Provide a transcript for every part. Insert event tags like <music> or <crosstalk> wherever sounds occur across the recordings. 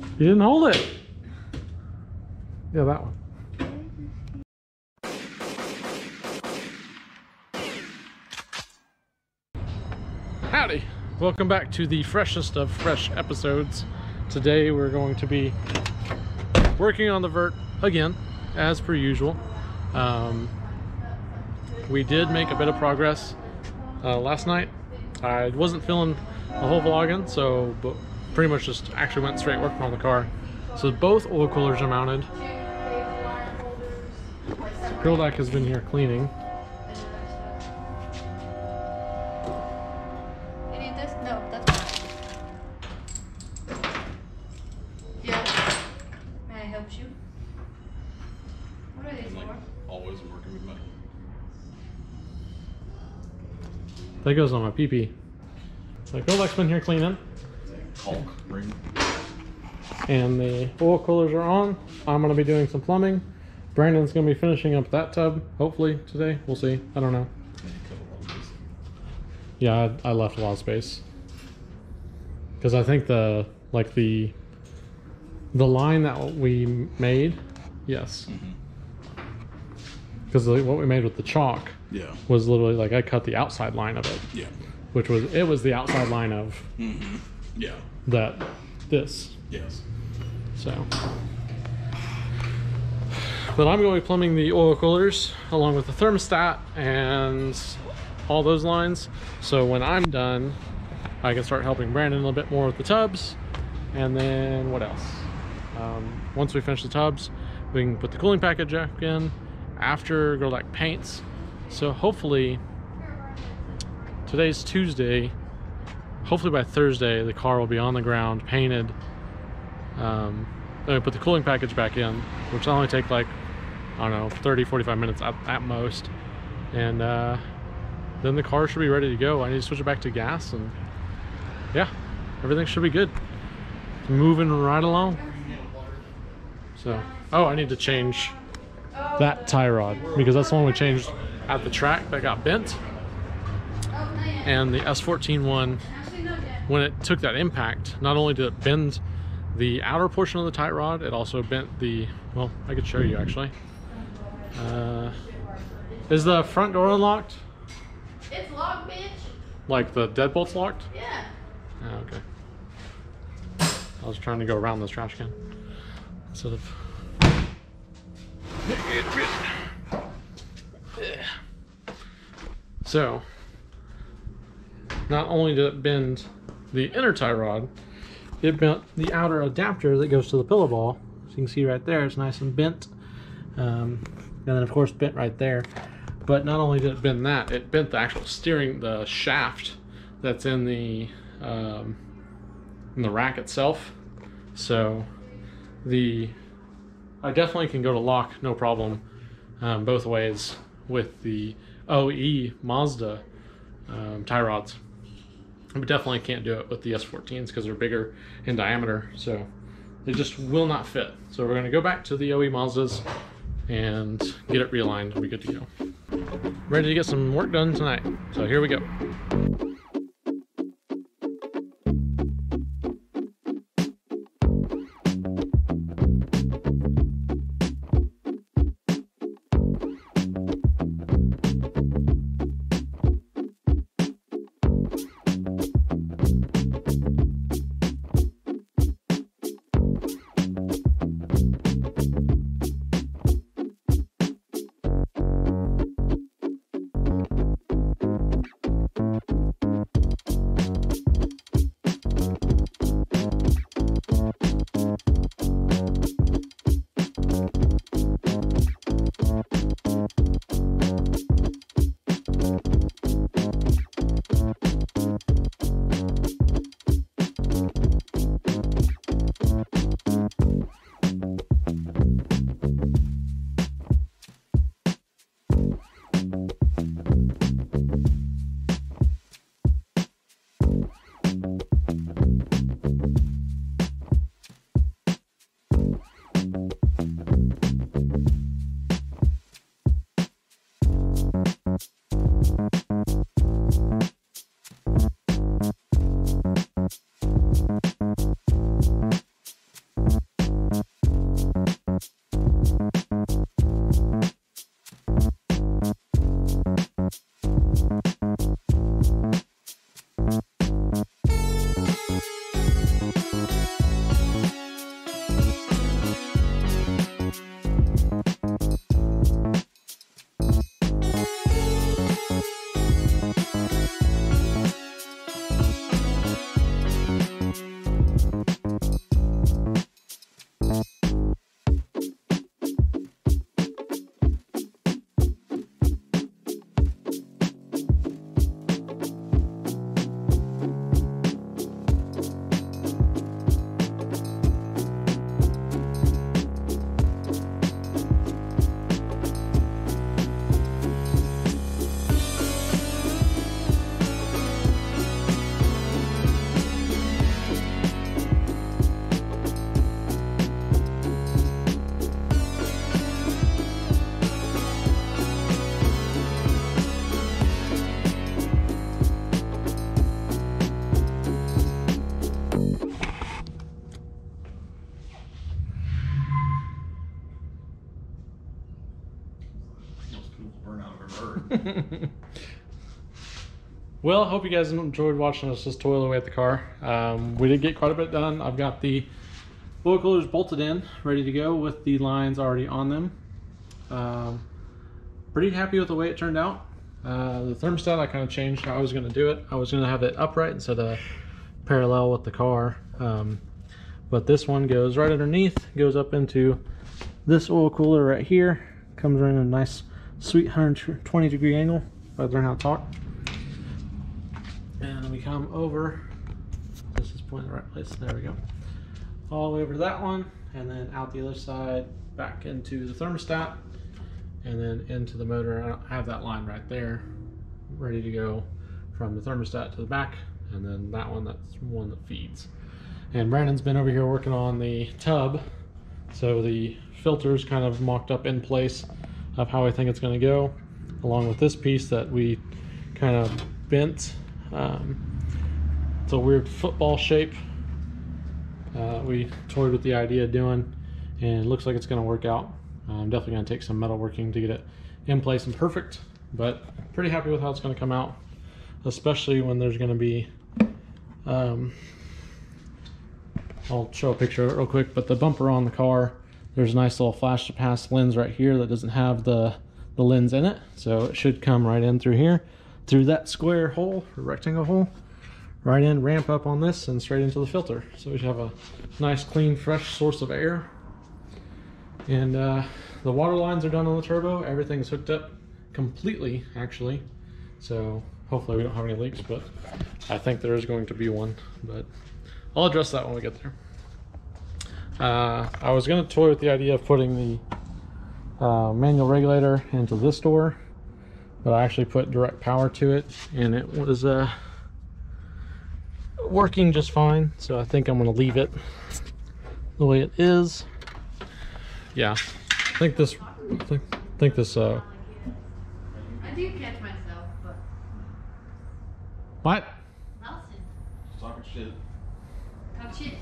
You didn't hold it. Yeah, that one. Howdy. Welcome back to the freshest of fresh episodes. Today we're going to be working on the vert again, as per usual. Um, we did make a bit of progress uh, last night. I wasn't feeling the whole vlogging, so but pretty much just actually went straight working on the car. So both oil coolers are mounted. Girl Dak has been here cleaning. You need this? No, that's fine. Yeah. May I help you? What are these for? always working with metal. That goes on my PP. So Girl Dak's been here cleaning. Caulk ring. and the oil coolers are on. I'm gonna be doing some plumbing. Brandon's gonna be finishing up that tub, hopefully today. We'll see. I don't know. Yeah, you cut a lot of this. Yeah, I, I left a lot of space because I think the like the the line that we made, yes, mm-hmm. because what we made with the chalk Yeah. was literally like I cut the outside line of it, Yeah. which was it was the outside line of mm-hmm. Yeah. that this. Yes. So, but I'm going to be plumbing the oil coolers along with the thermostat and all those lines. So when I'm done, I can start helping Brandon a little bit more with the tubs. And then what else? Um, once we finish the tubs, we can put the cooling package back in after Girl Dak paints. So hopefully, today's Tuesday. Hopefully by Thursday, the car will be on the ground, painted, um, then we put the cooling package back in, which will only take like, I don't know, 30, 45 minutes at, at most. And uh, then the car should be ready to go. I need to switch it back to gas and yeah, everything should be good. Moving right along. So, oh, I need to change that tie rod because that's the one we changed at the track that got bent. And the S14 one when it took that impact, not only did it bend the outer portion of the tie rod, it also bent the, well, I could show you actually. Uh, is the front door unlocked? It's locked, bitch. Like the deadbolt's locked? Yeah. Oh, okay. I was trying to go around this trash can instead of. So, not only did it bend the inner tie rod, it bent the outer adapter that goes to the pillow ball. So you can see right there, it's nice and bent. Um, and then of course bent right there. But not only did it bend that, it bent the actual steering, the shaft that's in the um, in the rack itself. So the I definitely can go to lock no problem um, both ways with the OE Mazda um, tie rods. But definitely can't do it with the S14s because they're bigger in diameter. So they just will not fit. So we're going to go back to the OE Mazdas and get it realigned and be good to go. Ready to get some work done tonight. So here we go. <laughs> well, I hope you guys enjoyed watching us just toil away at the car. Um, we did get quite a bit done. I've got the oil coolers bolted in, ready to go with the lines already on them. Um, pretty happy with the way it turned out. Uh, the thermostat, I kind of changed how I was going to do it. I was going to have it upright instead of parallel with the car. Um, but this one goes right underneath, goes up into this oil cooler right here. Comes right in a nice, sweet 120 degree angle. If I learn how to talk. And we come over. This is pointing the right place. There we go. All the way over to that one, and then out the other side, back into the thermostat, and then into the motor. I have that line right there, ready to go from the thermostat to the back, and then that one, that's one that feeds. And Brandon's been over here working on the tub, so the filter's kind of mocked up in place of how I think it's going to go, along with this piece that we kind of bent. Um, it's a weird football shape. Uh, we toyed with the idea of doing, and it looks like it's going to work out. I'm definitely going to take some metal working to get it in place and perfect, but pretty happy with how it's going to come out, especially when there's going to be um, I'll show a picture of it real quick, but the bumper on the car, there's a nice little flash to pass lens right here that doesn't have the, the lens in it. So it should come right in through here, through that square hole, or rectangle hole, right in, ramp up on this, and straight into the filter. So we should have a nice, clean, fresh source of air. And uh, the water lines are done on the turbo. Everything's hooked up completely, actually. So hopefully we don't have any leaks, but I think there is going to be one. But I'll address that when we get there. Uh, I was going to toy with the idea of putting the uh, manual regulator into this door, but I actually put direct power to it, and it was uh, working just fine. So I think I'm going to leave it the way it is. Yeah, I think this, I think, think this. Uh, I do catch myself, but what? nothing. Talking shit. Talk shit.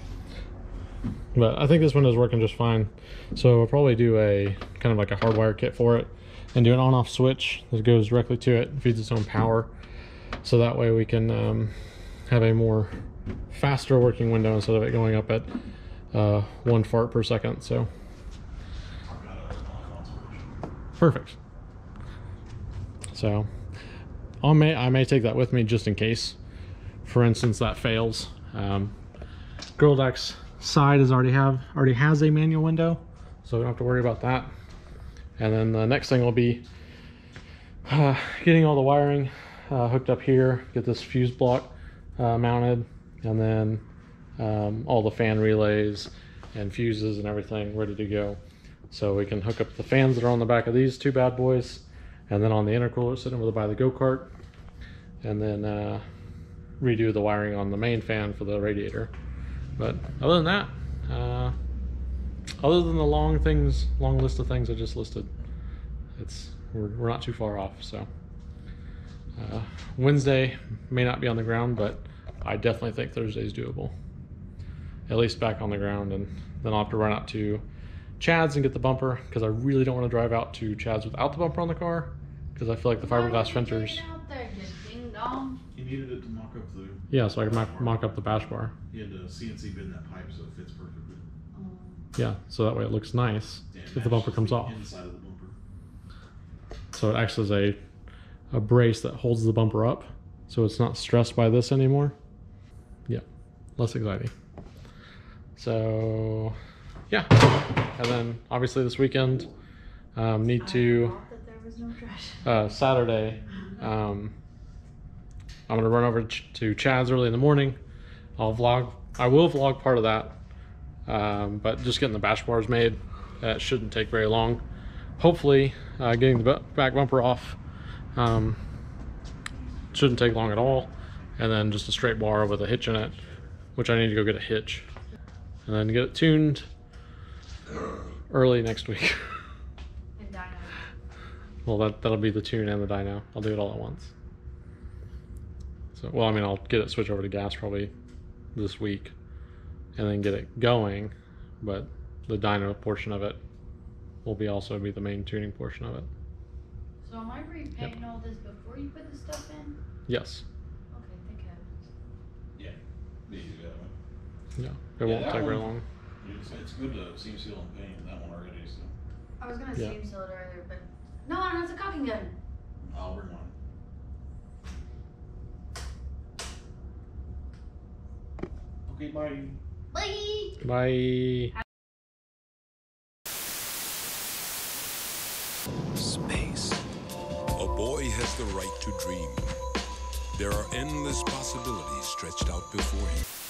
But I think this one is working just fine. So I'll probably do a kind of like a hardwire kit for it and do an on off switch that goes directly to it, feeds its own power. So that way we can um, have a more faster working window instead of it going up at uh, one fart per second. So perfect. So I may I may take that with me just in case. For instance, that fails. Um, Girl Dak's side is already have already has a manual window, so we don't have to worry about that. And then the next thing will be uh, getting all the wiring uh, hooked up here, get this fuse block uh, mounted, and then um, all the fan relays and fuses and everything ready to go. So we can hook up the fans that are on the back of these two bad boys, and then on the intercooler sitting over by the go-kart, and then uh, redo the wiring on the main fan for the radiator. But other than that, uh, other than the long things, long list of things I just listed, it's we're, we're not too far off. So uh, Wednesday may not be on the ground, but I definitely think Thursday's doable. At least back on the ground, and then I'll have to run out to Chad's and get the bumper because I really don't want to drive out to Chad's without the bumper on the car because I feel like the fiberglass fenders. Out there, ding dong. He needed it to mock up the. Yeah, so I can mock, mock up the bash bar. He had to CNC bend that pipe so it fits perfectly. Um, Yeah, so that way it looks nice Yeah, if the bumper matches comes off. Inside of the bumper. So it acts as a a brace that holds the bumper up, so it's not stressed by this anymore. Yeah, less anxiety. So, yeah, and then obviously this weekend um, need to I thought that there was no trash. uh, Saturday. <laughs> Um, I'm gonna run over to Chad's early in the morning. I'll vlog. I will vlog part of that, um, but just getting the bash bars made. That shouldn't take very long. Hopefully, uh, getting the back bumper off um, shouldn't take long at all. And then just a straight bar with a hitch in it, which I need to go get a hitch, and then get it tuned early next week. Well, that that'll be the tune and the dyno. I'll do it all at once. So, well, I mean, I'll get it switched over to gas probably this week, and then get it going. But the dyno portion of it will be also be the main tuning portion of it. So So am I repainting all this before you put the stuff in? Yes. Okay, thank heavens. Yeah. Be easy that way. Yeah. It Yeah, won't that take very long. It's, it's good to seam seal and paint that one already, so I was gonna Yeah. seam seal it earlier, but no one has a caulking gun. I'll bring one. Okay, bye. Bye. Bye. Space. A boy has the right to dream. There are endless possibilities stretched out before him.